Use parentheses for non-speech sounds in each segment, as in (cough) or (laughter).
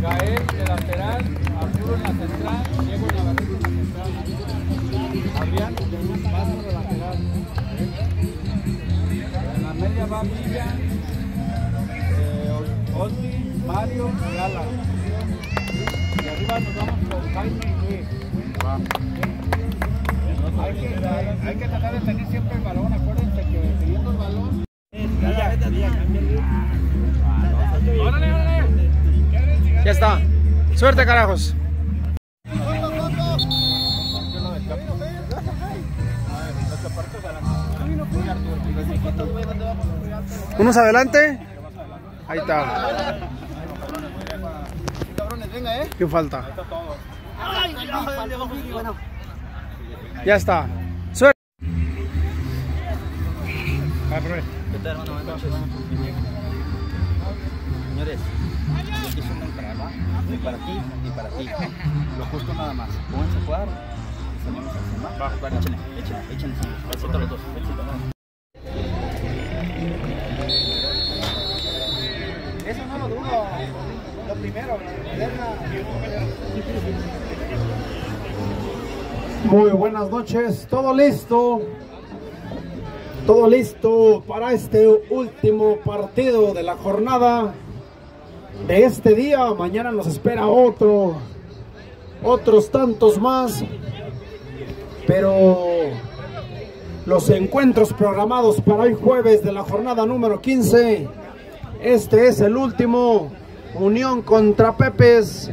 Gael de lateral, Arturo en la central, Diego Navarrete en la central. Adrián Vázquez de lateral. En la media va Villa, eh, Oti, Mario y Alan. Y arriba nos vamos con Jaime y Luis. Hay que, hay, hay que tratar de tener siempre el balón, acuérdense que teniendo el balón. ¡Órale, órale! Ya está. Suerte, carajos. Unos adelante. Ahí está. ¿Qué falta? Ya está. Suerte. Señores, yo una ni para ti ni para ti. Lo justo nada más. Pónganse a jugar. Eso no lo dudo. Lo primero, Muy buenas noches, todo listo. Todo listo para este último partido de la jornada de este día. Mañana nos espera otro, otros tantos más. Pero los encuentros programados para hoy jueves de la jornada número 15. Este es el último. Unión contra Pepes.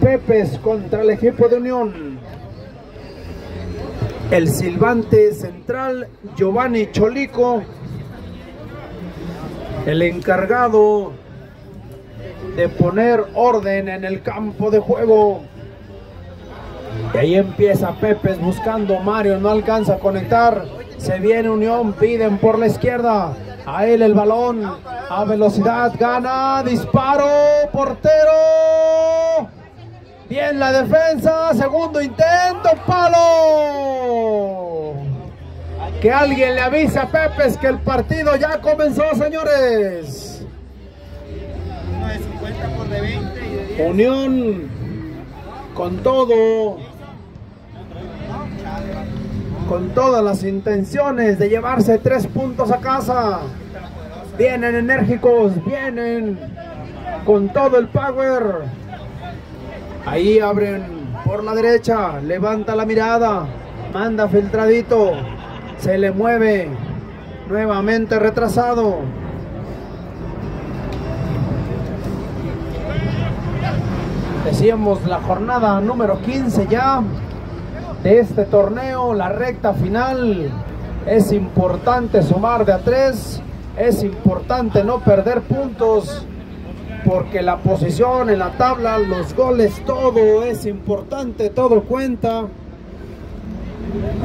Pepes contra el equipo de Unión. El silbante central Giovanni Cholico. El encargado de poner orden en el campo de juego. Y ahí empieza Pepes buscando Mario, no alcanza a conectar. Se viene Unión, piden por la izquierda. A él el balón a velocidad, gana, disparo, portero. Bien la defensa, segundo intento, palo. Que alguien le avise a Pepes que el partido ya comenzó, señores. Unión con todo, con todas las intenciones de llevarse tres puntos a casa. Vienen enérgicos, vienen con todo el power. Ahí abren por la derecha, levanta la mirada, manda filtradito, se le mueve, nuevamente retrasado. Decíamos la jornada número 15 ya de este torneo, la recta final. Es importante sumar de a tres, es importante no perder puntos porque la posición en la tabla, los goles, todo es importante, todo cuenta.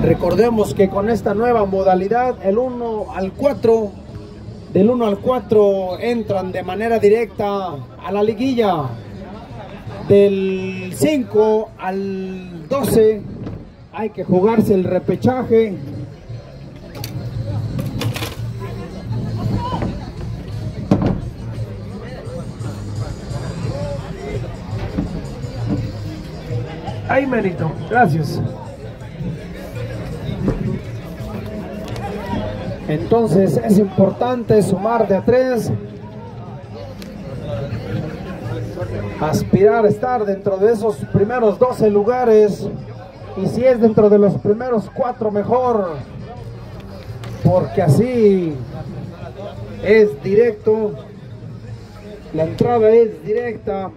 Recordemos que con esta nueva modalidad, el 1 al 4, del 1 al 4 entran de manera directa a la liguilla. Del 5 al 12 hay que jugarse el repechaje. Ahí, Merito, gracias. Entonces es importante sumar de a tres, aspirar a estar dentro de esos primeros 12 lugares. Y si es dentro de los primeros cuatro mejor, porque así es directo, la entrada es directa.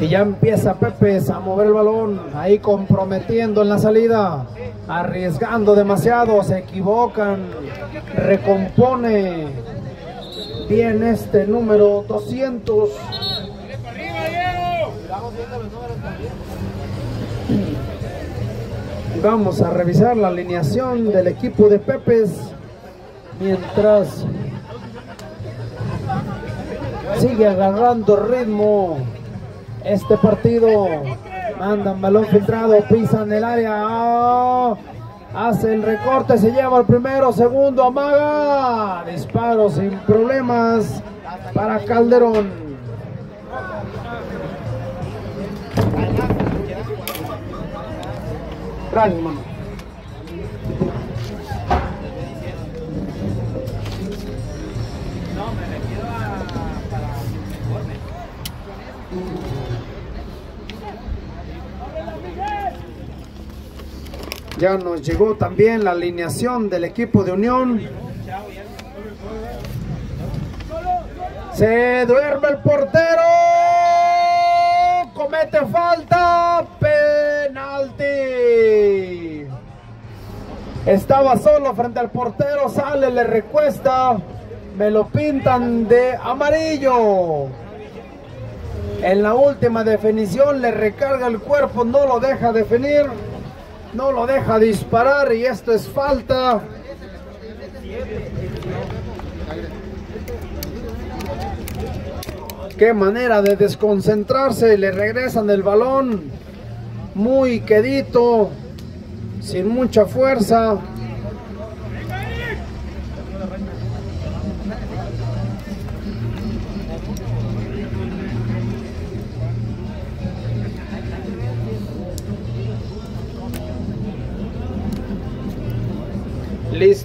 Y ya empieza Pepe a mover el balón, ahí comprometiendo en la salida, arriesgando demasiado, se equivocan, recompone bien este número 200. Y vamos a revisar la alineación del equipo de Pepes mientras Sigue agarrando ritmo este partido. Mandan balón filtrado, pisan el área. ¡Ah! Hace el recorte, se lleva el primero, segundo, amaga. Disparo sin problemas para Calderón. Gracias. Ya nos llegó también la alineación del equipo de Unión. Se duerme el portero. Comete falta. Penalti. Estaba solo frente al portero. Sale, le recuesta. Me lo pintan de amarillo. En la última definición le recarga el cuerpo. No lo deja definir no lo deja disparar y esto es falta. Qué manera de desconcentrarse, le regresan el balón muy quedito, sin mucha fuerza.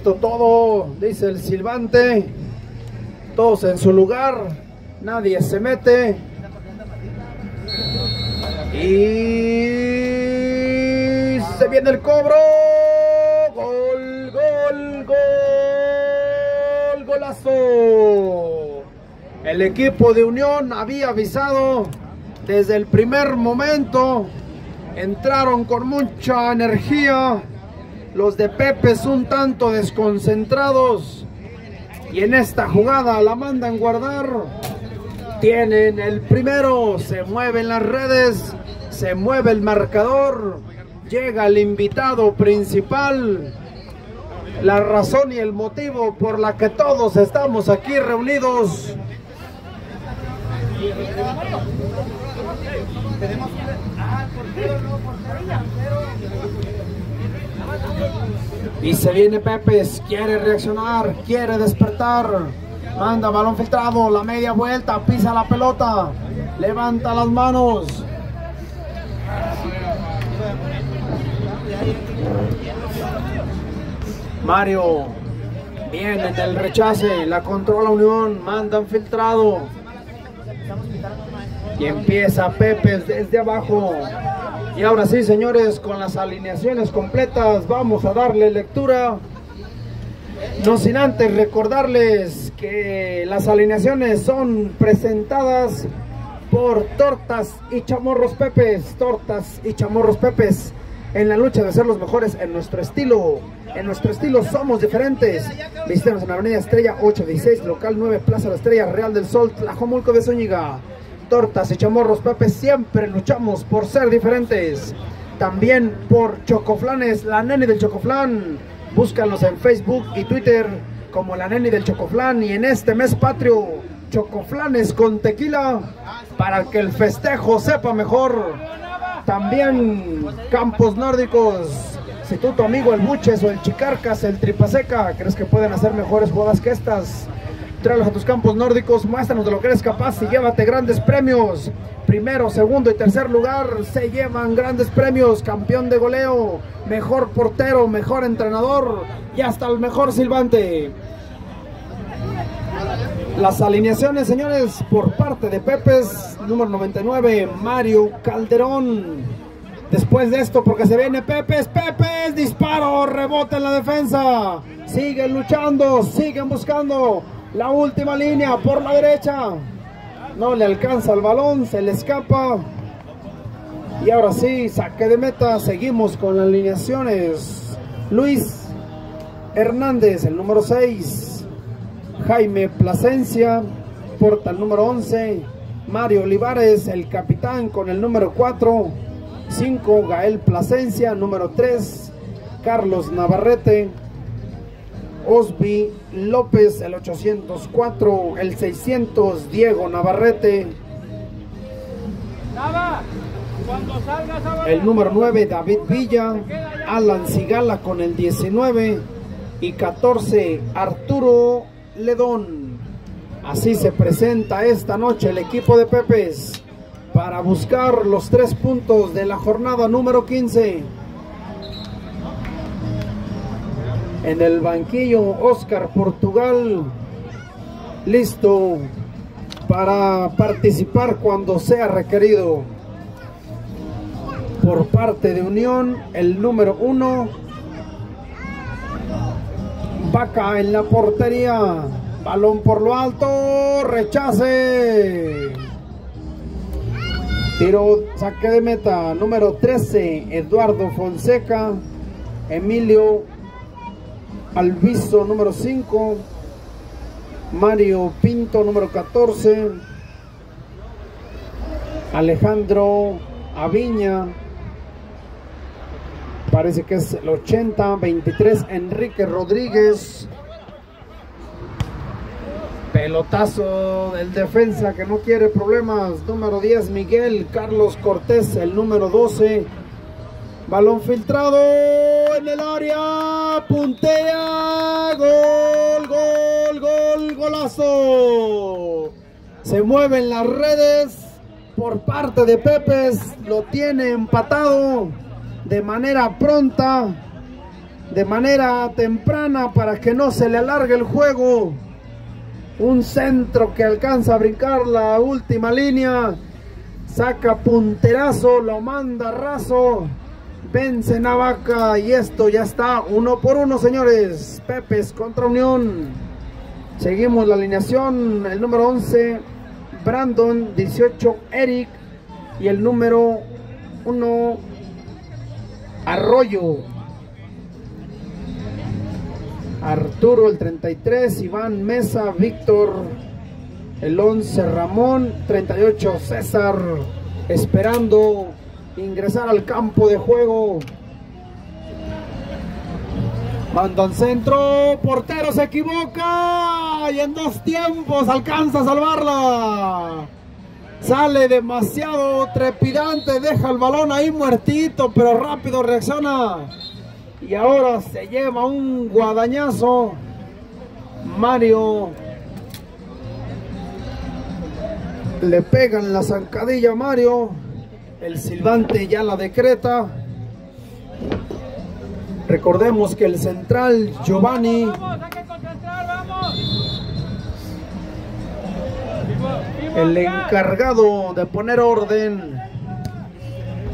Todo, dice el silbante. Todos en su lugar. Nadie se mete. Y se viene el cobro. Gol, gol, gol. Golazo. El equipo de Unión había avisado desde el primer momento. Entraron con mucha energía los de Pepe un tanto desconcentrados. Y en esta jugada la mandan guardar. Tienen el primero, se mueven las redes, se mueve el marcador. Llega el invitado principal. La razón y el motivo por la que todos estamos aquí reunidos. Y se viene Pepes, quiere reaccionar, quiere despertar. Manda balón filtrado, la media vuelta, pisa la pelota, levanta las manos. Mario, viene en el rechace, la controla Unión, mandan filtrado. Y empieza Pepes desde abajo. Y ahora sí, señores, con las alineaciones completas vamos a darle lectura. No sin antes recordarles que las alineaciones son presentadas por Tortas y Chamorros Pepes. Tortas y Chamorros Pepes en la lucha de ser los mejores en nuestro estilo. En nuestro estilo somos diferentes. Visítanos en la Avenida Estrella 816, local 9, Plaza La Estrella, Real del Sol, Tlajomulco de Zúñiga tortas y chamorros Pepe siempre luchamos por ser diferentes. También por Chocoflanes, la neni del Chocoflan. Búscanos en Facebook y Twitter como la neni del Chocoflan. Y en este mes patrio, Chocoflanes con tequila para que el festejo sepa mejor. También campos nórdicos. Si tú, tu amigo el Buches o el Chicarcas, el Tripaseca, crees que pueden hacer mejores jugadas que estas, tráelos a tus campos nórdicos, muéstranos de lo que eres capaz y llévate grandes premios. Primero, segundo y tercer lugar se llevan grandes premios, campeón de goleo, mejor portero, mejor entrenador y hasta el mejor silbante. Las alineaciones, señores, por parte de Pepes, número 99, Mario Calderón. Después de esto, porque se viene Pepes, Pepes, disparo, rebote en la defensa. Siguen luchando, siguen buscando. La última línea por la derecha. No le alcanza el balón, se le escapa. Y ahora sí, saque de meta. Seguimos con las alineaciones. Luis Hernández, el número 6. Jaime Plasencia, porta el número 11. Mario Olivares, el capitán, con el número 4. 5. Gael Plasencia, número 3. Carlos Navarrete, Osby López, el 804, el 600 Diego Navarrete, el número 9 David Villa, Alan Sigala con el 19 y 14 Arturo Ledón. Así se presenta esta noche el equipo de Pepes para buscar los tres puntos de la jornada número 15. En el banquillo Oscar Portugal, listo para participar cuando sea requerido. Por parte de Unión, el número uno, Vaca en la portería, balón por lo alto, rechace. Tiro, saque de meta, número 13, Eduardo Fonseca, Emilio Alviso, número 5, Mario Pinto, número 14, Alejandro Aviña, parece que es el 80, 23, Enrique Rodríguez, pelotazo del defensa que no quiere problemas, número 10, Miguel Carlos Cortés, el número 12, balón filtrado en el área, puntea, gol, gol, gol, golazo. Se mueven las redes por parte de Pepes, lo tiene empatado de manera pronta, de manera temprana para que no se le alargue el juego. Un centro que alcanza a brincar la última línea, saca punterazo, lo manda raso vence Navaca y esto ya está uno por uno señores. Pepes contra Unión. Seguimos la alineación el número 11 Brandon 18 Eric y el número 1 Arroyo. Arturo el 33 Iván Mesa Víctor el 11 Ramón 38 César esperando ingresar al campo de juego. Mandan centro, portero se equivoca y en dos tiempos alcanza a salvarla. Sale demasiado trepidante, deja el balón ahí muertito, pero rápido reacciona. Y ahora se lleva un guadañazo. Mario le pegan la zancadilla a Mario. El silbante ya la decreta. Recordemos que el central Giovanni el encargado de poner orden.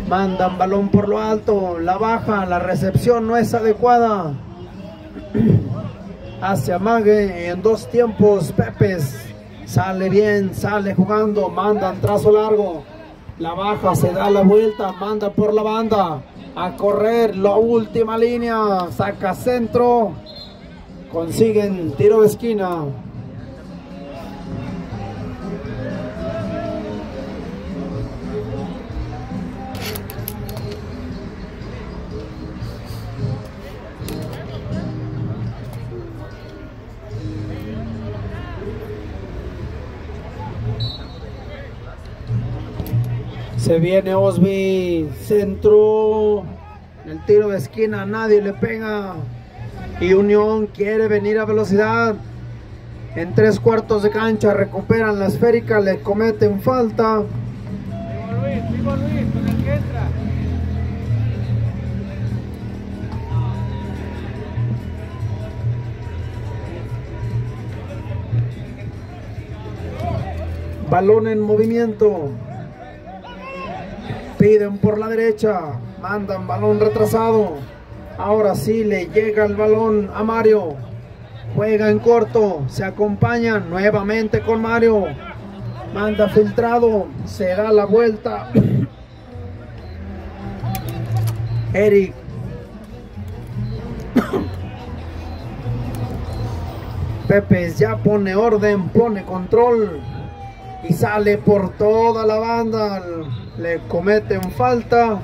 Mandan balón por lo alto, la baja, la recepción no es adecuada. (clears throat) Hace amague en dos tiempos, Pepes sale bien, sale jugando, mandan trazo largo. La baja, se da la vuelta, manda por la banda. A correr, la última línea, saca centro. Consiguen tiro de esquina. Se viene Osby, centro, el tiro de esquina, nadie le pega. Y Unión quiere venir a velocidad. En tres cuartos de cancha recuperan la esférica, le cometen falta. Balón en movimiento. Piden por la derecha. Mandan balón retrasado. Ahora sí le llega el balón a Mario. Juega en corto. Se acompañan nuevamente con Mario. Manda filtrado. Se da la vuelta. (coughs) Eric. (coughs) Pepe ya pone orden, pone control y sale por toda la banda. Le cometen falta.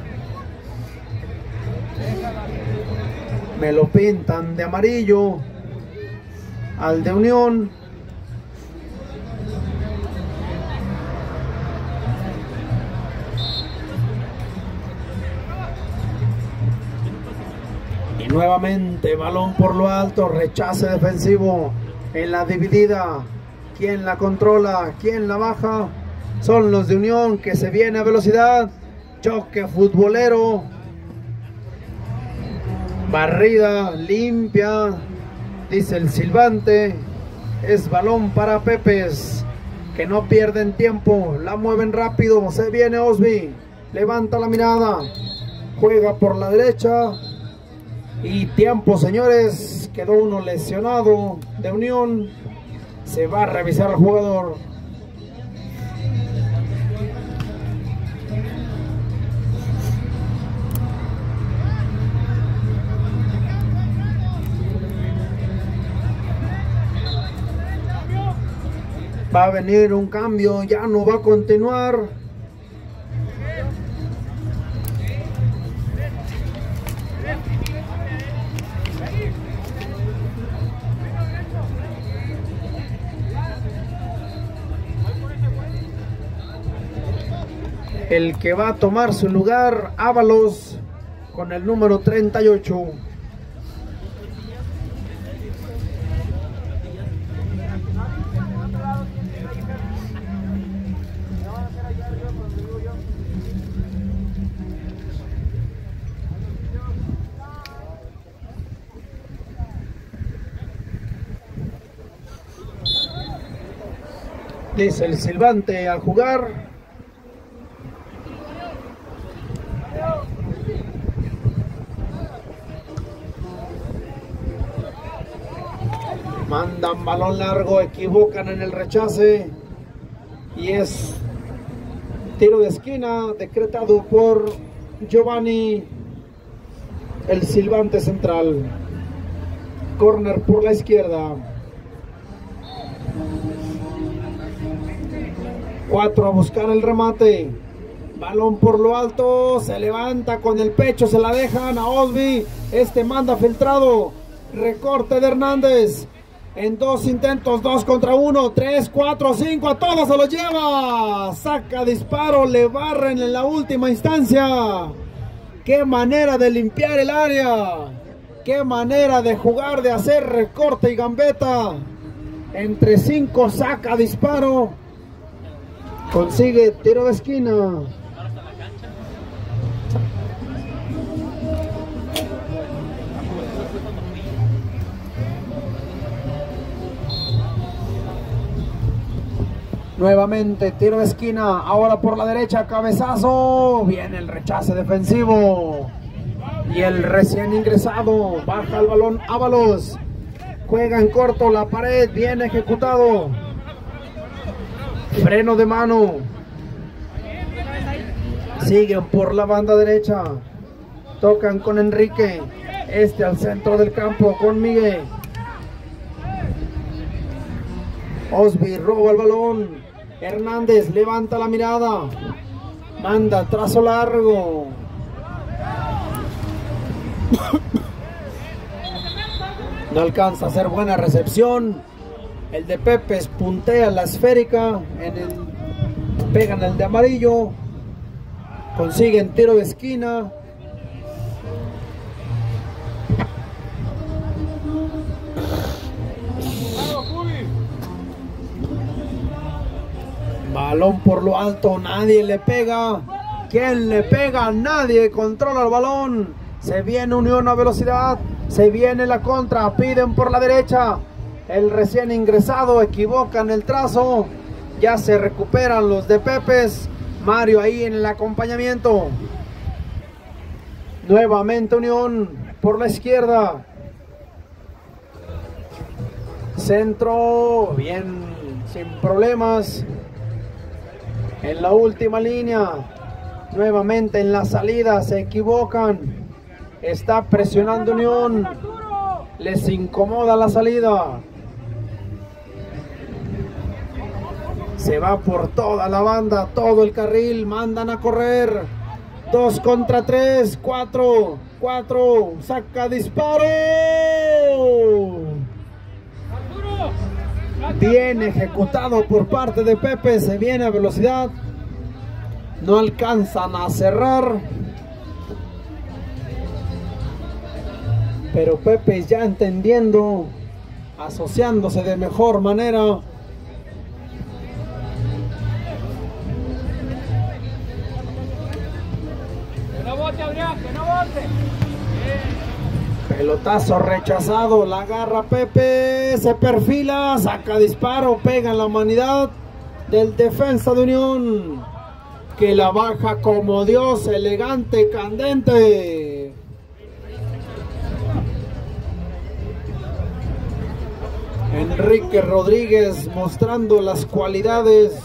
Me lo pintan de amarillo. al de Unión. Y nuevamente balón por lo alto, rechace defensivo en la dividida. ¿Quién la controla? ¿Quién la baja? Son los de Unión que se viene a velocidad. Choque futbolero. Barrida limpia. Dice el silbante. Es balón para Pepes. Que no pierden tiempo. La mueven rápido. Se viene Osby. Levanta la mirada. Juega por la derecha. Y tiempo, señores. Quedó uno lesionado de Unión. Se va a revisar el jugador. Va a venir un cambio, ya no va a continuar. El que va a tomar su lugar, Ábalos, con el número 38. Dice el silbante al jugar. Balón largo, equivocan en el rechace. Y es tiro de esquina decretado por Giovanni, el silbante central. Corner por la izquierda. Cuatro a buscar el remate. Balón por lo alto. Se levanta con el pecho. Se la dejan a Osby. Este manda filtrado. Recorte de Hernández. En dos intentos. Dos contra uno. Tres, cuatro, cinco. A todos se los lleva. Saca disparo. Le barren en la última instancia. Qué manera de limpiar el área. Qué manera de jugar. De hacer recorte y gambeta. Entre cinco saca disparo. Consigue tiro de esquina. Nuevamente tiro de esquina. Ahora por la derecha, cabezazo. Viene el rechace defensivo. Y el recién ingresado. Baja el balón Ábalos. Juega en corto la pared. Bien ejecutado. Freno de mano. Siguen por la banda derecha. Tocan con Enrique. Este al centro del campo con Miguel. Osby roba el balón. Hernández levanta la mirada. Manda trazo largo. No alcanza a hacer buena recepción. El de Pepes puntea la esférica. En el, pegan el de amarillo. Consiguen tiro de esquina. Balón por lo alto, nadie le pega. ¿Quién le pega? Nadie controla el balón. Se viene Unión a velocidad. Se viene la contra. Piden por la derecha. El recién ingresado equivocan el trazo. Ya se recuperan los de Pepes. Mario ahí en el acompañamiento. Nuevamente Unión por la izquierda. Centro. Bien, sin problemas. En la última línea. Nuevamente en la salida se equivocan. Está presionando Unión. Les incomoda la salida. Se va por toda la banda, todo el carril. Mandan a correr. Dos contra tres, cuatro, cuatro. Saca disparo. Bien ejecutado por parte de Pepe, se viene a velocidad. No alcanzan a cerrar. Pero Pepe ya entendiendo, asociándose de mejor manera. Pelotazo rechazado, la agarra Pepe, se perfila, saca disparo, pega en la humanidad del defensa de Unión, que la baja como Dios, elegante, candente. Enrique Rodríguez mostrando las cualidades,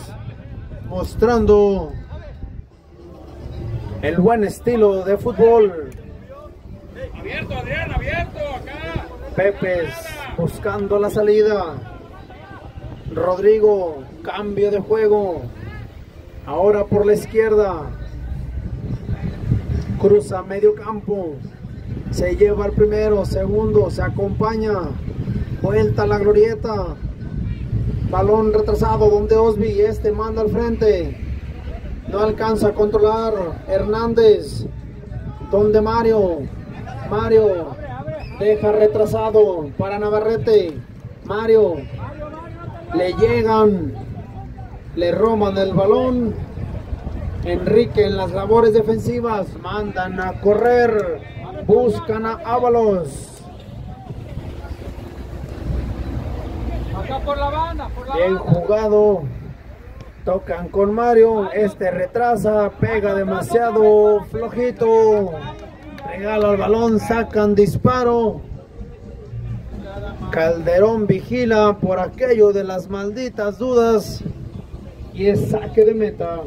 mostrando el buen estilo de fútbol. Abierto, Adrián, abierto, acá. Pepes buscando la salida. Rodrigo, cambio de juego. Ahora por la izquierda. Cruza medio campo. Se lleva el primero, segundo, se acompaña. Vuelta a la glorieta. Balón retrasado donde Osby, este manda al frente. No alcanza a controlar. Hernández. Donde Mario. Mario deja retrasado para Navarrete. Mario le llegan, le roban el balón. Enrique en las labores defensivas mandan a correr, buscan a Ábalos. Acá por la banda, por la Bien jugado. Tocan con Mario. Este retrasa, pega demasiado flojito. Regala el balón, sacan disparo. Calderón vigila por aquello de las malditas dudas. Y es saque de meta.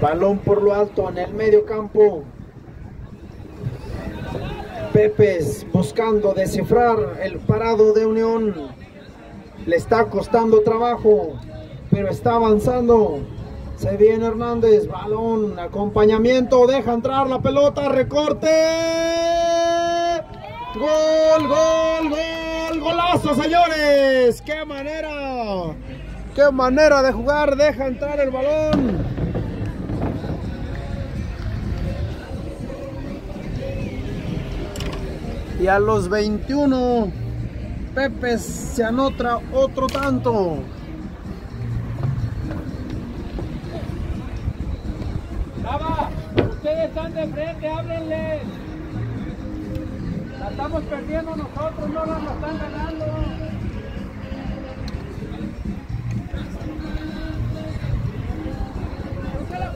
Balón por lo alto en el medio campo. Pepes buscando descifrar el parado de Unión. Le está costando trabajo, pero está avanzando. Se viene Hernández, balón, acompañamiento, deja entrar la pelota, recorte. Gol, gol, gol, golazo, señores. Qué manera, qué manera de jugar, deja entrar el balón. Y a los 21, Pepe se anota otro tanto. Chava, ustedes están de frente, háblenles. La estamos perdiendo nosotros, no la nos están ganando. Se la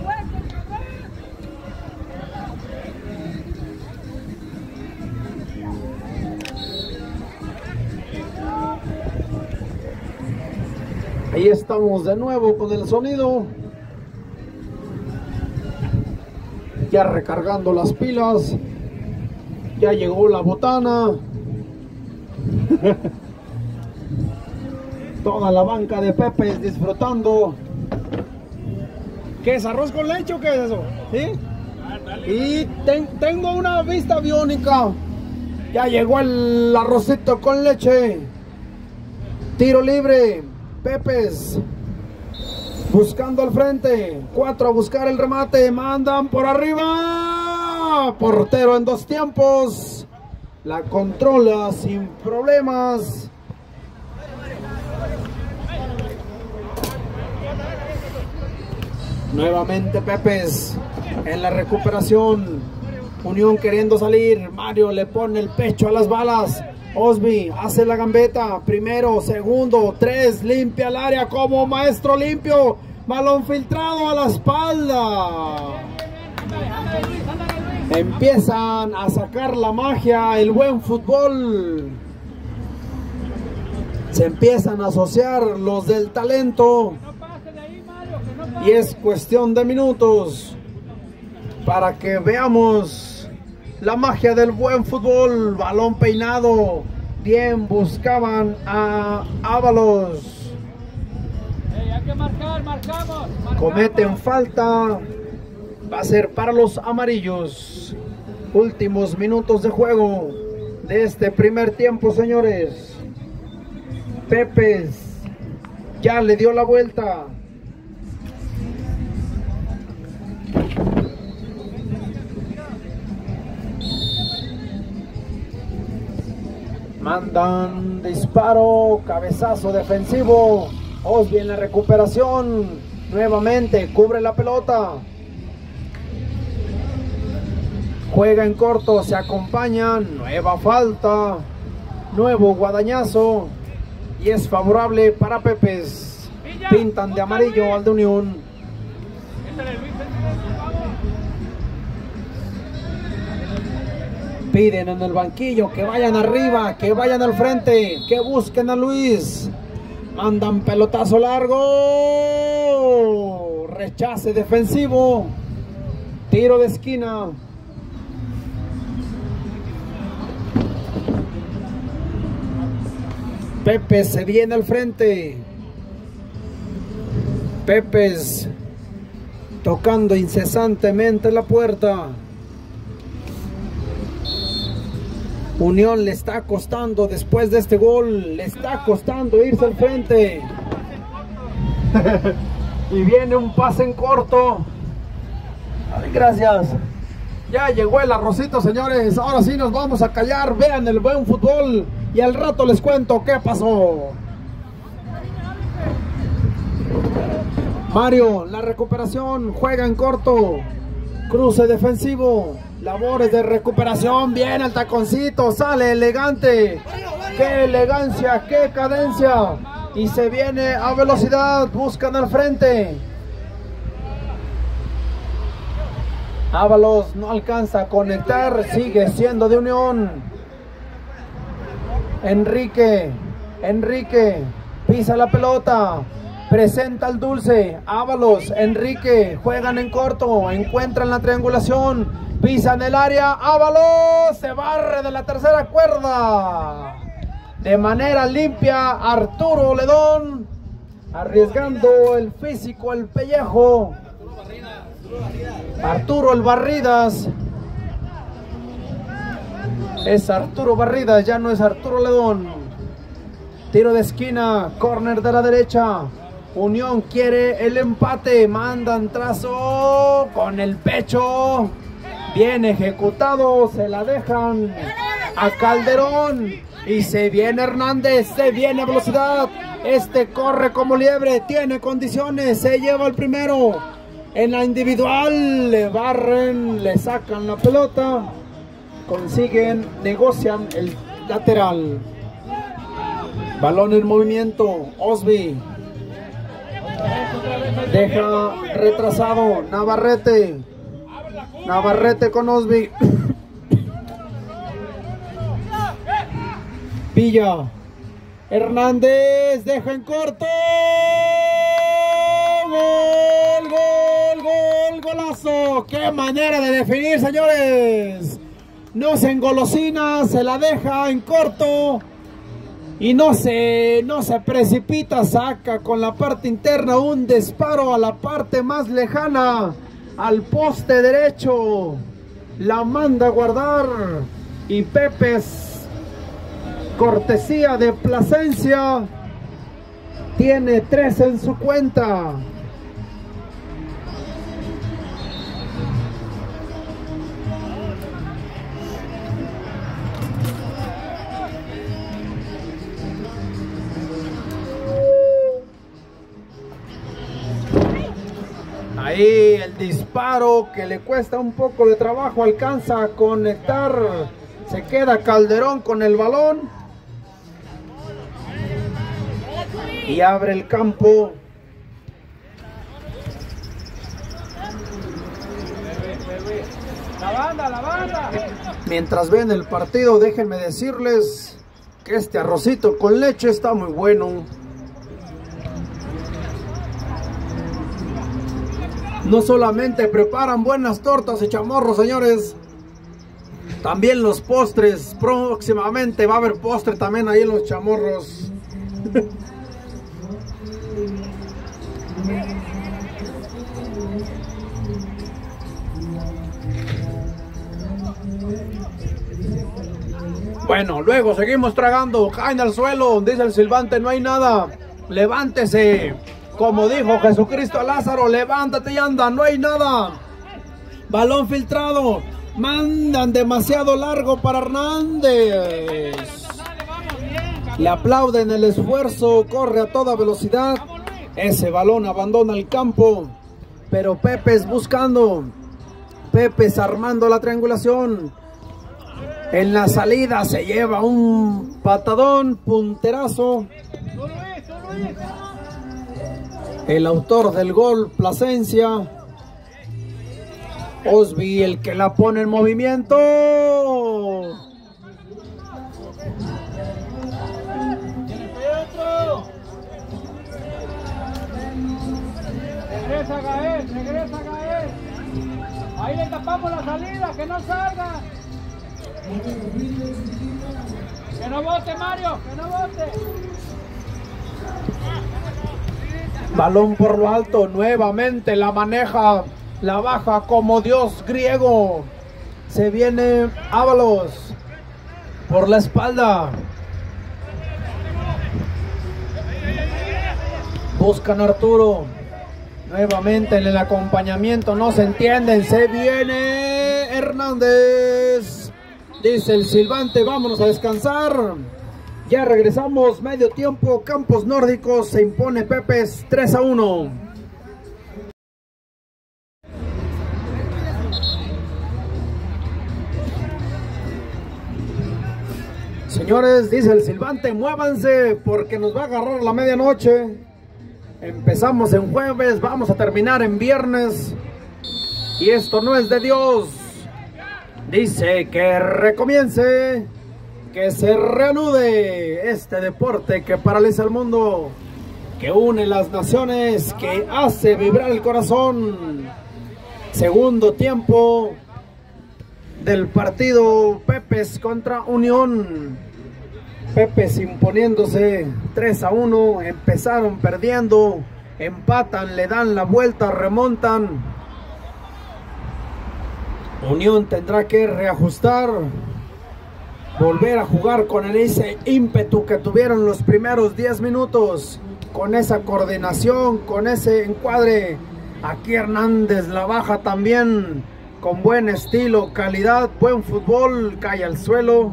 Ahí estamos de nuevo con el sonido. Ya recargando las pilas. Ya llegó la botana. (laughs) Toda la banca de Pepe disfrutando. ¿Qué es arroz con leche o qué es eso? ¿Sí? Y ten- tengo una vista biónica. Ya llegó el arrocito con leche. Tiro libre. Pepes. Buscando al frente. Cuatro a buscar el remate. Mandan por arriba. Portero en dos tiempos. La controla sin problemas. Nuevamente Pepes en la recuperación. Unión queriendo salir. Mario le pone el pecho a las balas. Osby hace la gambeta. Primero, segundo, tres. Limpia el área como maestro limpio. Balón filtrado a la espalda. Empiezan a sacar la magia, el buen fútbol. Se empiezan a asociar los del talento. Y es cuestión de minutos para que veamos la magia del buen fútbol. Balón peinado. Bien buscaban a Ábalos. marcar, marcamos. marcamos. Cometen falta. Va a ser para los amarillos. Últimos minutos de juego de este primer tiempo, señores. Pepes ya le dio la vuelta. Mandan disparo, cabezazo defensivo. Osby en la recuperación. Nuevamente cubre la pelota. Juega en corto, se acompañan. Nueva falta. Nuevo guadañazo. Y es favorable para Pepes. Pintan de amarillo al de Unión. Piden en el banquillo que vayan arriba, que vayan al frente, que busquen a Luis. Mandan pelotazo largo. Rechace defensivo. Tiro de esquina. Pepe se viene al frente. Pepes tocando incesantemente la puerta. Unión le está costando después de este gol, le está costando irse al frente. (laughs) y viene un pase en corto. Gracias. Ya llegó el arrocito, señores. Ahora sí nos vamos a callar. Vean el buen fútbol y al rato les cuento qué pasó. Mario, la recuperación, juega en corto. Cruce defensivo. Labores de recuperación. Viene el taconcito. Sale elegante. Qué elegancia, qué cadencia. Y se viene a velocidad. Buscan al frente. Ábalos no alcanza a conectar. Sigue siendo de unión. Enrique. Enrique. Pisa la pelota. Presenta el dulce. Ábalos, Enrique, juegan en corto, encuentran la triangulación, pisan el área. Ábalos se barre de la tercera cuerda. De manera limpia, Arturo Ledón, arriesgando el físico, el pellejo. Arturo el Barridas. Es Arturo Barridas, ya no es Arturo Ledón. Tiro de esquina, córner de la derecha. Unión quiere el empate, mandan trazo con el pecho. Bien ejecutado, se la dejan a Calderón. Y se viene Hernández, se viene a velocidad. Este corre como liebre, tiene condiciones, se lleva el primero. En la individual le barren, le sacan la pelota. Consiguen, negocian el lateral. Balón en movimiento, Osby. Deja retrasado Navarrete. Navarrete con Osby. Villa. Hernández deja en corto. Gol, gol, gol, golazo. Qué manera de definir, señores. No se engolosina, se la deja en corto y no se, no se precipita, saca con la parte interna un disparo a la parte más lejana, al poste derecho, la manda a guardar y Pepes, cortesía de Plasencia, tiene tres en su cuenta. Ahí el disparo que le cuesta un poco de trabajo alcanza a conectar. Se queda Calderón con el balón. Y abre el campo. La banda, la banda. Mientras ven el partido, déjenme decirles que este arrocito con leche está muy bueno. No solamente preparan buenas tortas y chamorros, señores. También los postres. Próximamente va a haber postre también ahí en los chamorros. (laughs) Bueno, luego seguimos tragando. Caen al suelo. Dice el silbante, no hay nada. Levántese como dijo Jesucristo a Lázaro, levántate y anda, no hay nada. Balón filtrado, mandan demasiado largo para Hernández. Le aplauden el esfuerzo, corre a toda velocidad. Ese balón abandona el campo, pero Pepe es buscando. Pepe es armando la triangulación. En la salida se lleva un patadón, punterazo. El autor del gol, Plasencia. Osby, el que la pone en movimiento. Regresa a regresa a. Ahí le tapamos la salida, que no salga. Que no vote, Mario, que no vote. Balón por lo alto, nuevamente la maneja, la baja como Dios griego. Se viene Ábalos por la espalda. Buscan a Arturo. Nuevamente en el acompañamiento no se entienden. Se viene Hernández. Dice el silbante, vámonos a descansar. Ya regresamos, medio tiempo, Campos Nórdicos, se impone Pepes 3 a 1. Señores, dice el silbante, muévanse porque nos va a agarrar la medianoche. Empezamos en jueves, vamos a terminar en viernes. Y esto no es de Dios. Dice que recomience, que se reanude este deporte que paraliza el mundo, que une las naciones, que hace vibrar el corazón. Segundo tiempo del partido Pepes contra Unión. Pepes imponiéndose 3 a 1, empezaron perdiendo, empatan, le dan la vuelta, remontan. Unión tendrá que reajustar, volver a jugar con ese ímpetu que tuvieron los primeros 10 minutos, con esa coordinación, con ese encuadre. Aquí Hernández la baja también, con buen estilo, calidad, buen fútbol, cae al suelo.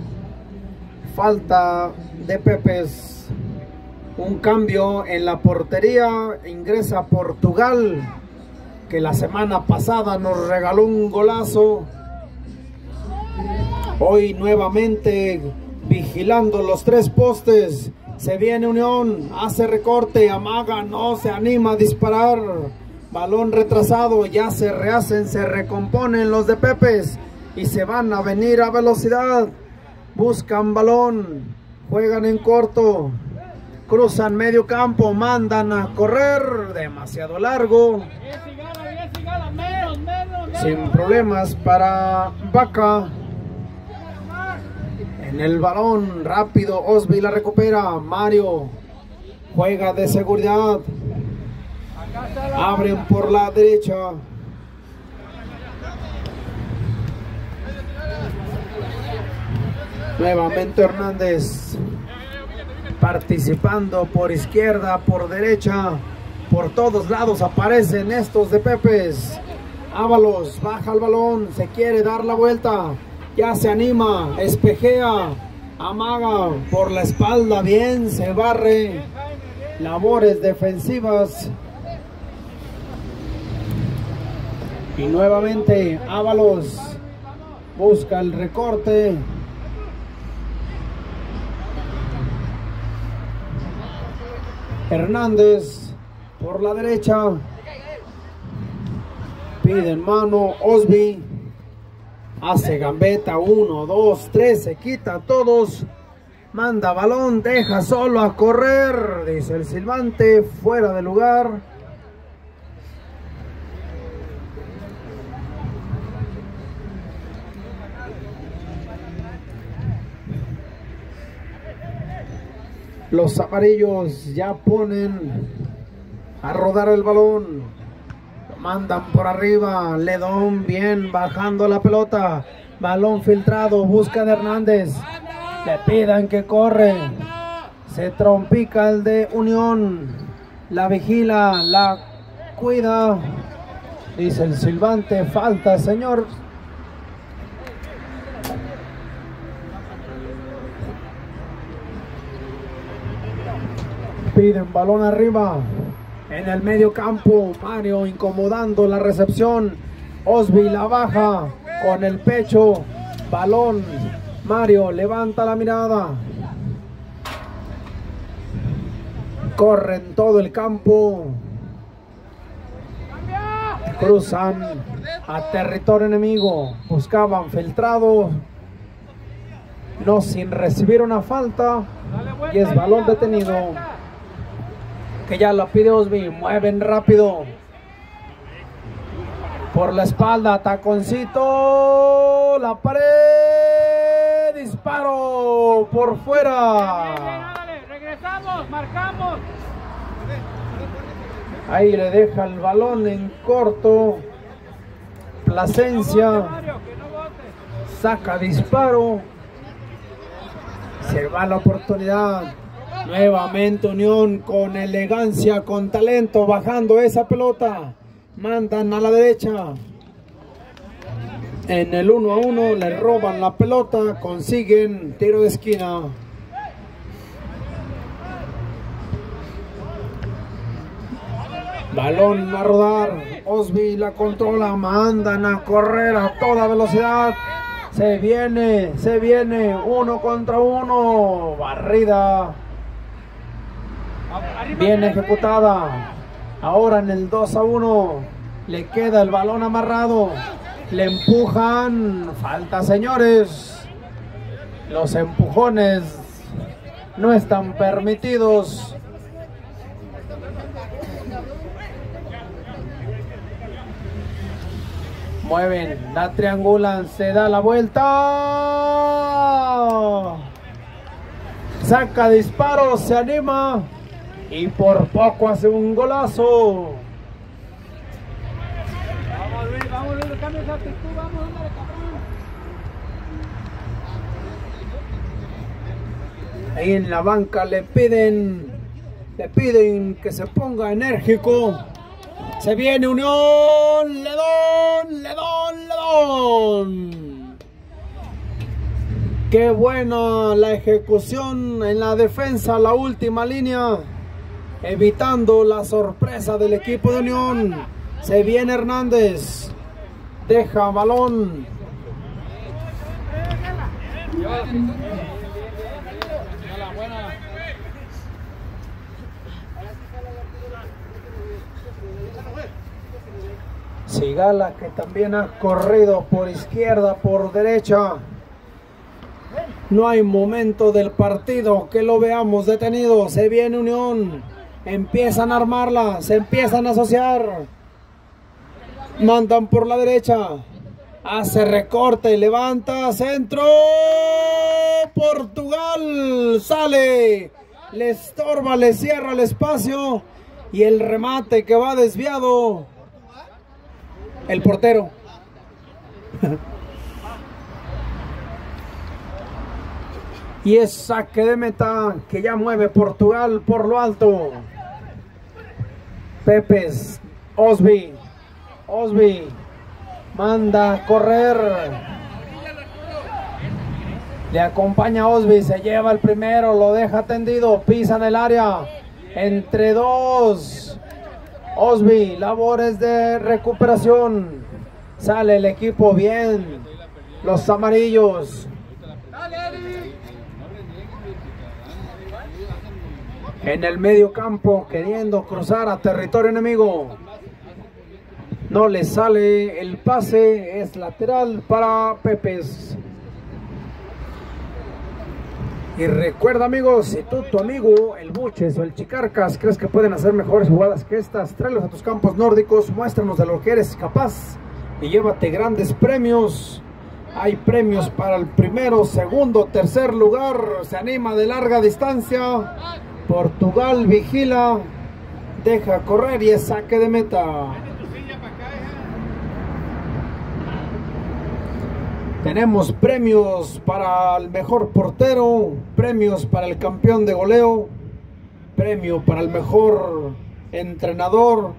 Falta de Pepes. Un cambio en la portería, ingresa Portugal que la semana pasada nos regaló un golazo. Hoy nuevamente vigilando los tres postes. Se viene Unión, hace recorte, amaga, no se anima a disparar. Balón retrasado, ya se rehacen, se recomponen los de Pepes y se van a venir a velocidad. Buscan balón, juegan en corto, cruzan medio campo, mandan a correr, demasiado largo. Sin problemas para Vaca. En el balón rápido, Osby la recupera. Mario juega de seguridad. Abren por la derecha. Nuevamente Hernández participando por izquierda, por derecha, por todos lados aparecen estos de Pepes. Ábalos baja el balón, se quiere dar la vuelta, ya se anima, espejea, amaga por la espalda, bien, se barre. Labores defensivas. Y nuevamente Ábalos busca el recorte. Hernández por la derecha. Pide en mano Osby. Hace gambeta. Uno, dos, tres. Se quita todos. Manda balón. Deja solo a correr. Dice el silbante. Fuera de lugar. Los amarillos ya ponen a rodar el balón. Mandan por arriba. Ledón bien bajando la pelota. Balón filtrado, buscan Hernández. Le pidan que corre. Se trompica el de Unión. La vigila, la cuida. Dice el silbante, falta, señor. Piden balón arriba. En el medio campo, Mario incomodando la recepción. Osby la baja con el pecho. Balón. Mario levanta la mirada. Corren todo el campo. Cruzan a territorio enemigo. Buscaban filtrado. No sin recibir una falta. Y es balón detenido. Que ya la pide Osby. Mueven rápido. Por la espalda. Taconcito. La pared. Disparo. Por fuera. Regresamos, marcamos. Ahí le deja el balón en corto. Plasencia saca disparo. Se va la oportunidad. Nuevamente Unión con elegancia, con talento, bajando esa pelota. Mandan a la derecha. En el 1 a 1 le roban la pelota, consiguen tiro de esquina. Balón a rodar. Osby la controla. Mandan a correr a toda velocidad. Se viene, se viene. Uno contra uno. Barrida. Bien ejecutada. Ahora en el 2 a 1. Le queda el balón amarrado. Le empujan. Falta, señores. Los empujones no están permitidos. Mueven, la triangulan, se da la vuelta. Saca disparo, se anima y por poco hace un golazo. Vamos, Luis, vamos, Luis, cambia esa actitud, vamos, ándale, cabrón. Ahí en la banca le piden, le piden que se ponga enérgico. Se viene Unión, Ledón, Ledón, Ledón. Qué buena la ejecución en la defensa, la última línea, evitando la sorpresa del equipo de Unión. Se viene Hernández, deja balón. Sigala que también ha corrido por izquierda, por derecha. No hay momento del partido que lo veamos detenido. Se viene Unión. Empiezan a armarla, se empiezan a asociar. Mandan por la derecha. Hace recorte, levanta, centro. Portugal sale. Le estorba, le cierra el espacio. Y el remate que va desviado. El portero. (laughs) y es saque de meta que ya mueve Portugal por lo alto. Pepes, Osby, Osby, manda a correr. Le acompaña Osby, se lleva el primero, lo deja tendido, pisa el área. Entre dos. Osby, labores de recuperación. Sale el equipo bien. Los amarillos. En el medio campo, queriendo cruzar a territorio enemigo. No le sale el pase, es lateral para Pepes. Y recuerda amigos, si tú, tu amigo, el Buches o el Chicarcas, crees que pueden hacer mejores jugadas que estas, tráelos a tus campos nórdicos, muéstranos de lo que eres capaz y llévate grandes premios. Hay premios para el primero, segundo, tercer lugar, se anima de larga distancia. Portugal vigila, deja correr y es saque de meta. Tenemos premios para el mejor portero, premios para el campeón de goleo, premio para el mejor entrenador,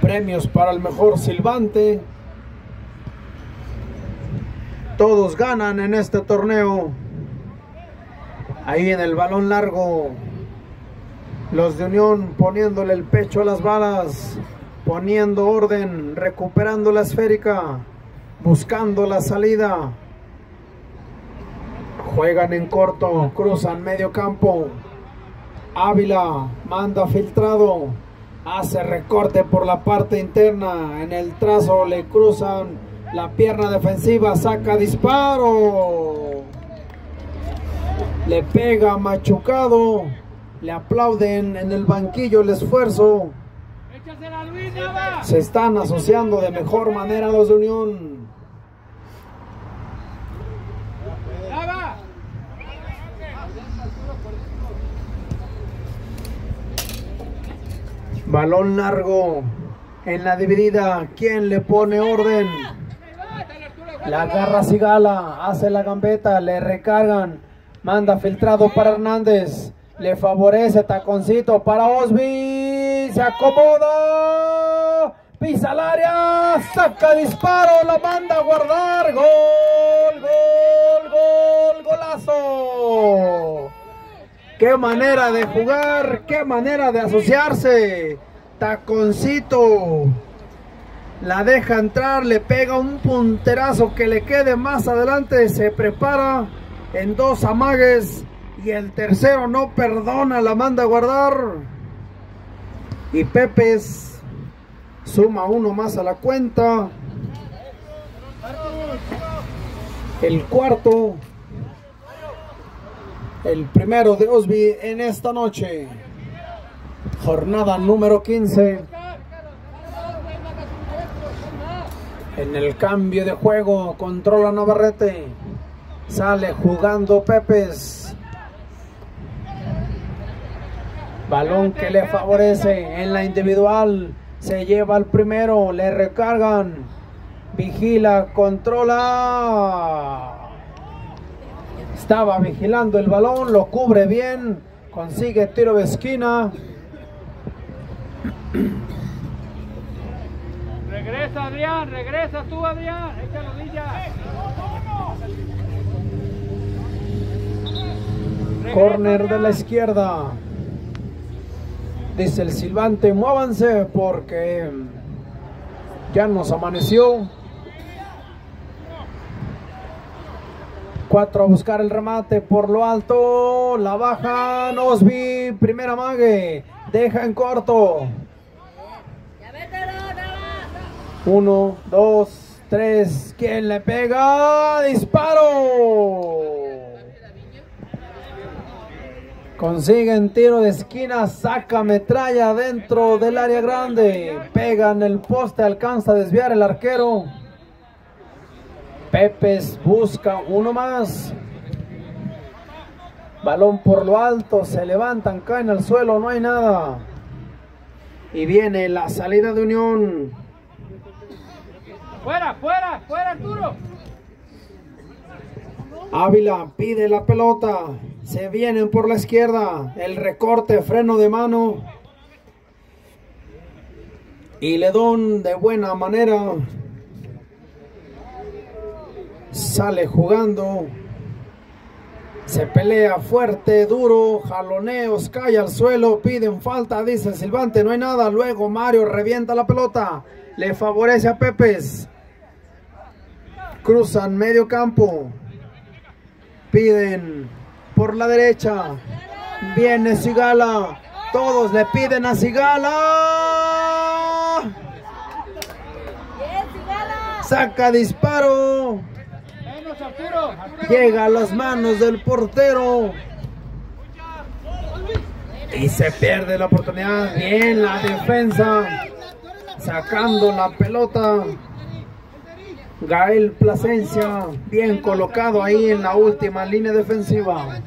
premios para el mejor silbante. Todos ganan en este torneo. Ahí en el balón largo, los de Unión poniéndole el pecho a las balas, poniendo orden, recuperando la esférica, buscando la salida. Juegan en corto, cruzan medio campo. Ávila manda filtrado, hace recorte por la parte interna. En el trazo le cruzan la pierna defensiva, saca disparo. Le pega machucado. Le aplauden en el banquillo el esfuerzo. Se están asociando de mejor manera los de Unión. Balón largo en la dividida. ¿Quién le pone orden? La agarra Sigala, hace la gambeta, le recargan, manda filtrado para Hernández, le favorece taconcito para Osby, se acomoda, pisa al área, saca disparo, la manda a guardar, gol, gol, gol, golazo. Qué manera de jugar, qué manera de asociarse. Taconcito. La deja entrar, le pega un punterazo que le quede más adelante. Se prepara en dos amagues. Y el tercero no perdona, la manda a guardar. Y Pepes suma uno más a la cuenta. El cuarto el primero de Osby en esta noche. Jornada número 15. En el cambio de juego, controla Navarrete. Sale jugando Pepes. Balón que le favorece en la individual. Se lleva al primero, le recargan. Vigila, controla. Estaba vigilando el balón, lo cubre bien, consigue tiro de esquina. Regresa, Adrián, regresa tú, Adrián. Regresa, Corner de la izquierda. Dice el silbante, muévanse porque ya nos amaneció. Cuatro a buscar el remate por lo alto. La baja Osby. Primera mague. Deja en corto. Uno, dos, tres. ¿Quién le pega? Disparo. Consiguen tiro de esquina, saca metralla dentro del área grande. Pega en el poste, alcanza a desviar el arquero. Pepes busca uno más. Balón por lo alto, se levantan, caen al suelo, no hay nada. Y viene la salida de Unión. Fuera, fuera, fuera, Arturo. Ávila pide la pelota. Se vienen por la izquierda. El recorte, freno de mano. Y Ledón de buena manera. Sale jugando. Se pelea fuerte, duro, jaloneos, cae al suelo, piden falta, dice el silbante, no hay nada. Luego Mario revienta la pelota, le favorece a Pepes. Cruzan medio campo. Piden por la derecha. Viene Sigala. Todos le piden a Sigala. Saca disparo. Llega a las manos del portero. Y se pierde la oportunidad. Bien la defensa. Sacando la pelota. Gael Plasencia. Bien colocado ahí en la última línea defensiva.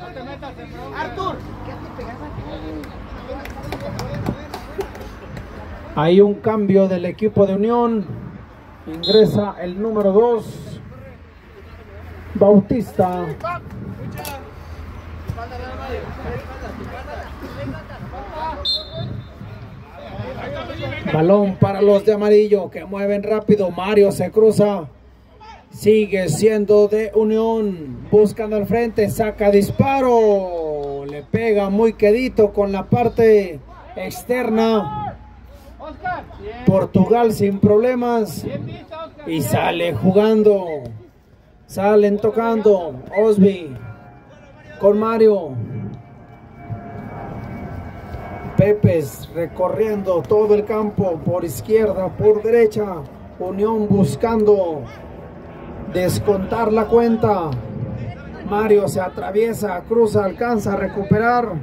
Hay un cambio del equipo de Unión. Ingresa el número 2, Bautista. Balón para los de amarillo que mueven rápido. Mario se cruza. Sigue siendo de Unión. Buscan al frente. Saca disparo. Le pega muy quedito con la parte externa. Portugal sin problemas. Y sale jugando. Salen tocando. Osby con Mario. Pepes recorriendo todo el campo por izquierda, por derecha. Unión buscando descontar la cuenta. Mario se atraviesa, cruza, alcanza a recuperar.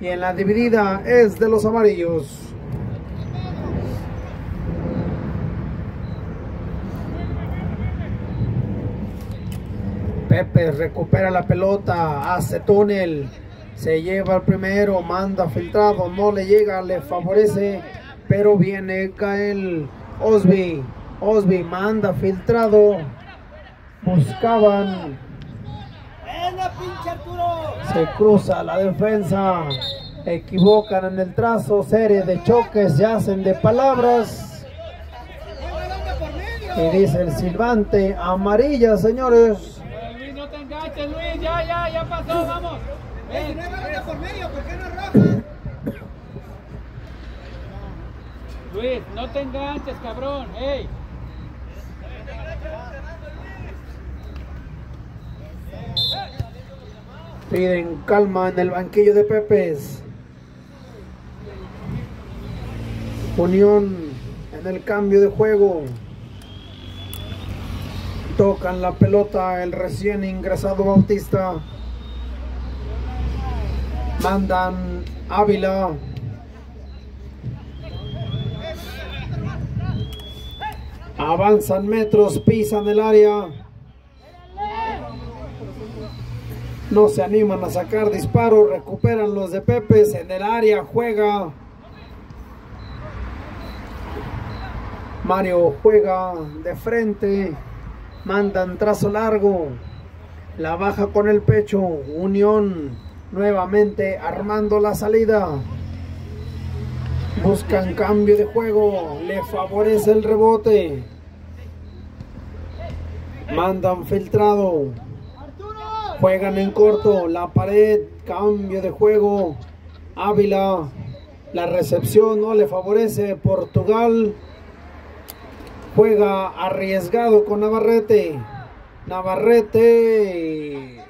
Y en la dividida es de los amarillos. Pepe recupera la pelota, hace túnel, se lleva el primero, manda filtrado, no le llega, le favorece, pero viene Gael Osby, Osby manda filtrado, buscaban, se cruza la defensa, equivocan en el trazo, serie de choques, se hacen de palabras. Y dice el silbante, amarilla señores. Luis, no te enganches, Luis, ya, ya, ya pasó, vamos. Luis, no te enganches, cabrón, ey. Piden calma en el banquillo de Pepes. Unión en el cambio de juego. Tocan la pelota el recién ingresado Bautista. Mandan Ávila. Avanzan metros, pisan el área. No se animan a sacar disparos, recuperan los de Pepes en el área, juega. Mario juega de frente, mandan trazo largo, la baja con el pecho, Unión nuevamente armando la salida. Buscan cambio de juego, le favorece el rebote. Mandan filtrado. Juegan en corto, la pared, cambio de juego. Ávila, la recepción no le favorece. Portugal juega arriesgado con Navarrete. Navarrete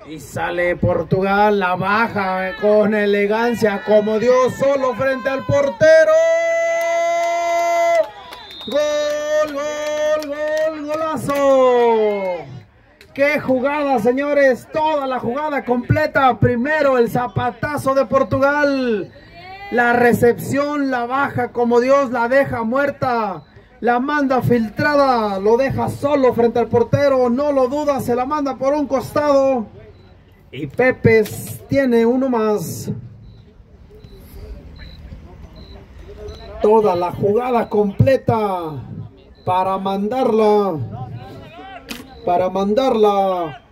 y sale Portugal, la baja con elegancia como Dios solo frente al portero. Gol, gol, gol, golazo. Qué jugada, señores. Toda la jugada completa. Primero el zapatazo de Portugal. La recepción la baja como Dios la deja muerta. La manda filtrada. Lo deja solo frente al portero. No lo duda. Se la manda por un costado. Y Pepes tiene uno más. Toda la jugada completa para mandarla para mandarla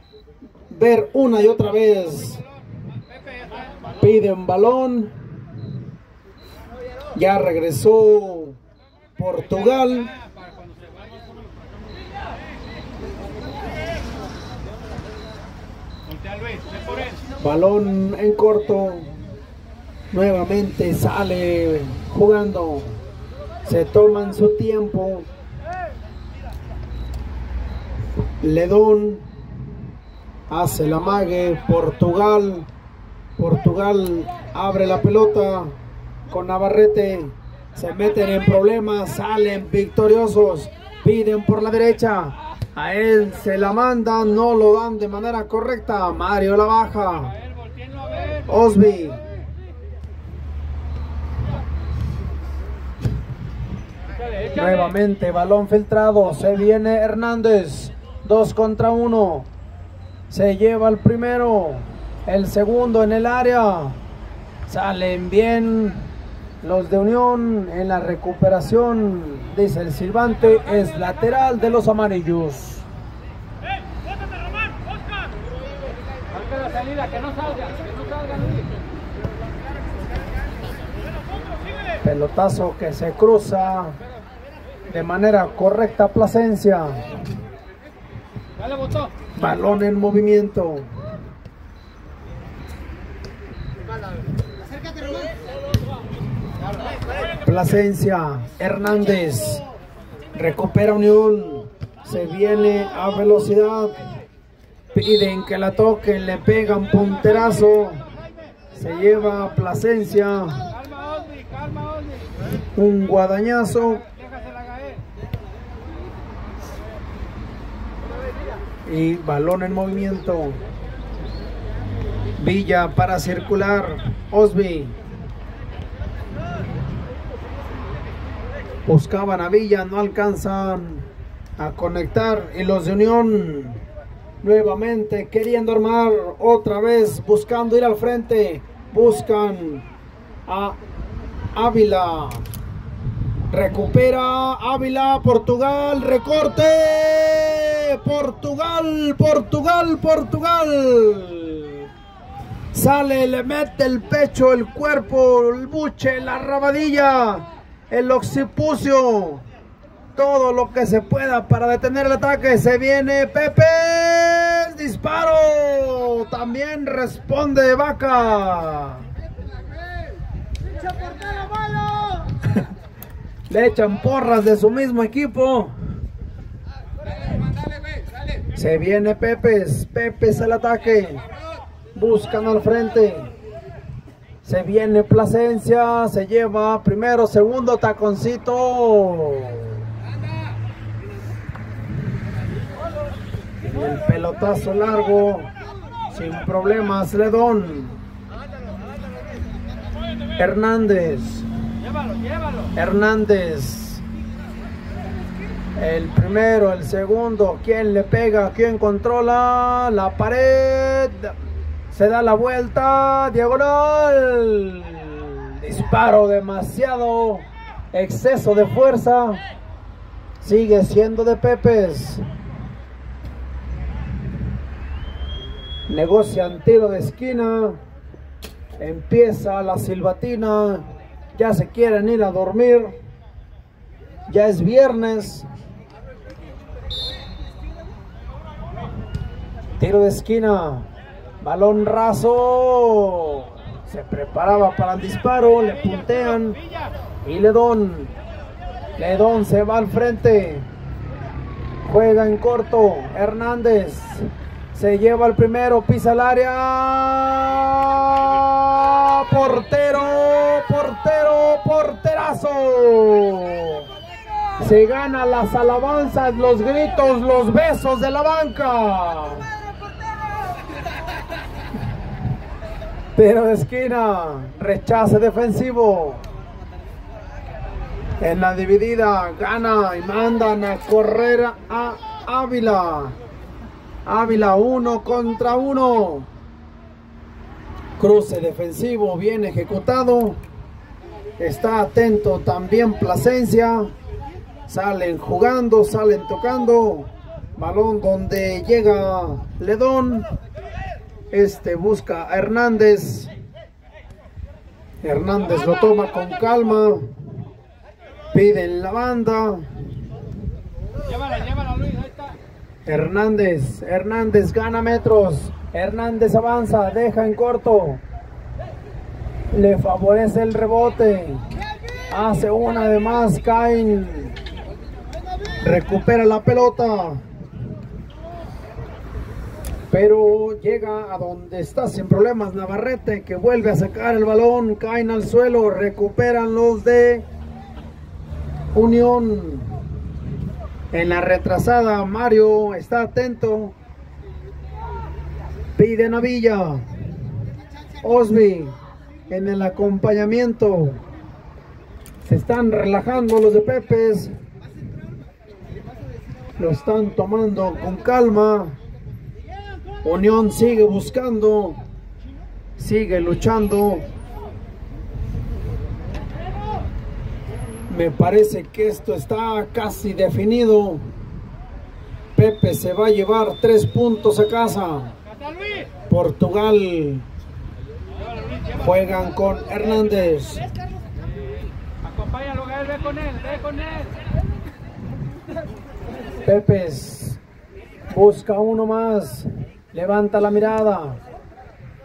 ver una y otra vez. Piden balón. Ya regresó Portugal. Balón en corto. Nuevamente sale jugando. Se toman su tiempo. Ledón hace la mague, Portugal, Portugal abre la pelota con Navarrete, se meten en problemas, salen victoriosos, piden por la derecha, a él se la mandan, no lo dan de manera correcta, Mario la baja, Osby. Nuevamente balón filtrado, se viene Hernández. Dos contra uno. Se lleva el primero. El segundo en el área. Salen bien. Los de Unión en la recuperación, dice el silbante, es lateral de los amarillos. Pelotazo que se cruza de manera correcta Plasencia. Balón en movimiento. Plasencia, Hernández, recupera Unión, se viene a velocidad, piden que la toquen, le pegan punterazo, se lleva Plasencia, un guadañazo Déjasela caer. Y balón en movimiento. Villa para circular, Osby. Buscaban a Villa, no alcanzan a conectar y los de Unión nuevamente queriendo armar otra vez, buscando ir al frente, buscan a Ávila. Recupera Ávila, Portugal, recorte. Portugal, Portugal, Portugal. Sale, le mete el pecho, el cuerpo, el buche, la rabadilla, el occipucio. Todo lo que se pueda para detener el ataque. Se viene Pepe. Disparo. También responde Vaca. Le echan porras de su mismo equipo. Se viene Pepes. Pepes al ataque. Buscan al frente. Se viene Plasencia. Se lleva primero, segundo taconcito. El pelotazo largo. Sin problemas, Ledón. Hernández. Hernández. El primero, el segundo. ¿Quién le pega? ¿Quién controla? La pared. Se da la vuelta. Diagonal. Disparo demasiado. Exceso de fuerza. Sigue siendo de Pepes. Negocian tiro de esquina. Empieza la silbatina. Ya se quieren ir a dormir. Ya es viernes. Tiro de esquina. Balón raso. Se preparaba para el disparo. Le puntean. Y Ledón. Ledón se va al frente. Juega en corto. Hernández. Se lleva el primero. Pisa el área. Portero. Porterazo. Se gana las alabanzas, los gritos, los besos de la banca. Tiro de esquina, rechace defensivo. En la dividida gana y mandan a correr a Ávila. Ávila uno contra uno. Cruce defensivo bien ejecutado. Está atento también Plasencia. Salen jugando, salen tocando. Balón donde llega Ledón. Este busca a Hernández. Hernández lo toma con calma. Piden la banda. Hernández, Hernández gana metros. Hernández avanza, deja en corto. Le favorece el rebote. Hace una de más, Cain. Recupera la pelota. Pero llega a donde está sin problemas Navarrete, que vuelve a sacar el balón. Caen al suelo, recuperan los de Unión. En la retrasada, Mario está atento. Piden a Villa. Osby en el acompañamiento. Se están relajando los de Pepes. Lo están tomando con calma. Unión sigue buscando. Sigue luchando. Me parece que esto está casi definido. Pepe se va a llevar tres puntos a casa. Portugal juegan con Hernández. Acompáñalo, Gael, ve con él, ve con él. Pepes busca uno más. Levanta la mirada.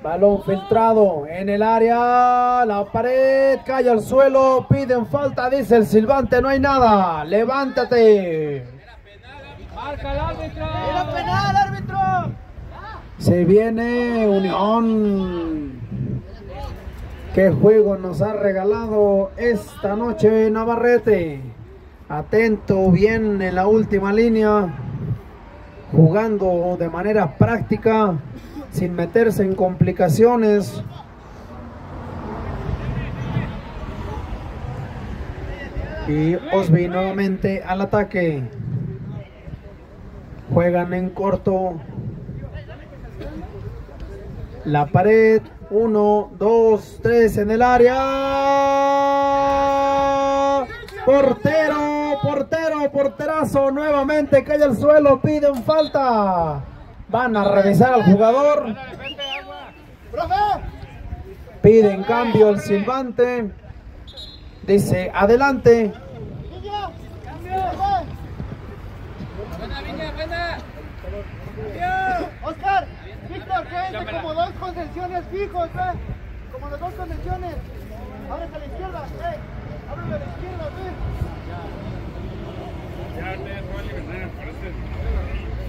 Balón filtrado en el área. La pared cae al suelo. Piden falta, dice el silbante. No hay nada. Levántate. Marca el árbitro. ¡Era penal, árbitro! Se viene Unión. ¿Qué juego nos ha regalado esta noche Navarrete? Atento, bien en la última línea. Jugando de manera práctica, sin meterse en complicaciones. Y Osby nuevamente al ataque. Juegan en corto. La pared. Uno, dos, tres en el área. Portero, portero, porterazo. Nuevamente cae al suelo. Piden falta. Van a revisar al jugador. Piden cambio al silbante. Dice adelante. Oscar, Víctor, quédense como dos contenciones fijos, ¿eh? Como las dos contenciones. Ábrete a la izquierda, ¿eh? Ábrete a la izquierda, ¿eh?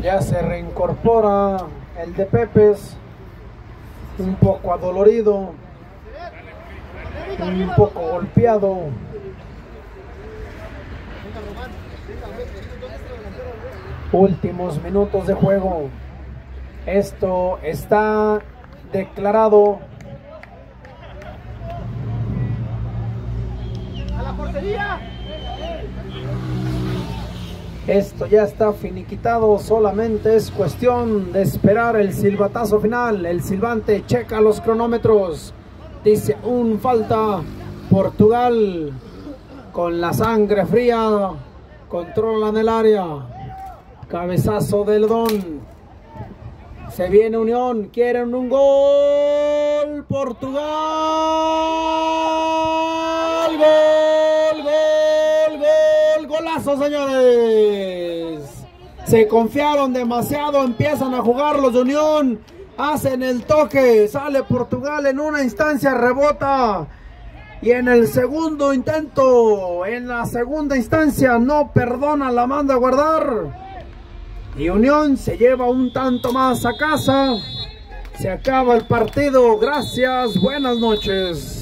Ya se reincorpora el de Pepes. Un poco adolorido. Un poco golpeado. Últimos minutos de juego. Esto está declarado ¡A la portería! Esto ya está finiquitado, solamente es cuestión de esperar el silbatazo final. El silbante checa los cronómetros. Dice un falta. Portugal con la sangre fría. Controlan el área. Cabezazo del Don. Se viene Unión. Quieren un gol. Portugal. Gol, gol, gol. Golazo, señores. Se confiaron demasiado. Empiezan a jugar los de Unión. Hacen el toque. Sale Portugal en una instancia. Rebota. Y en el segundo intento, en la segunda instancia, no perdona, la manda a guardar. Y Unión se lleva un tanto más a casa. Se acaba el partido. Gracias. Buenas noches.